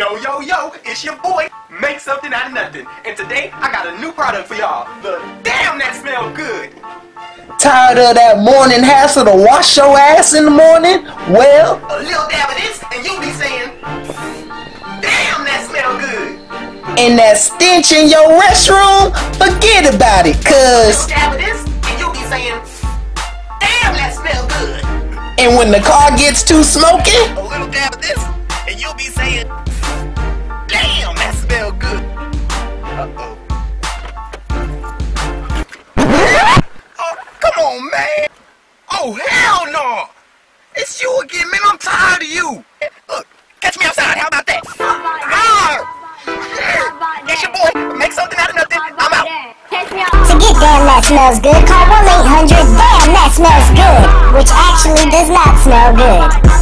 Yo, yo, yo, it's your boy, Make Something Out of Nothing. And today, I got a new product for y'all. The Damn That Smell Good. Tired of that morning hassle to wash your ass in the morning? Well, A little dab of this, and you'll be saying, Damn, that smell good. And that stench in your restroom, forget about it, A cuz. little dab of this, and you'll be saying, Damn, that smell good. And when the car gets too smoky, A little dab of this, and you'll be saying, Oh, hell no. It's you again, man. I'm tired of you. Look, catch me outside. How about that? Ah! It's your boy. Make something out of nothing. I'm out. To get damn that smells good, call 1 800 damn that smells good, which actually does not smell good.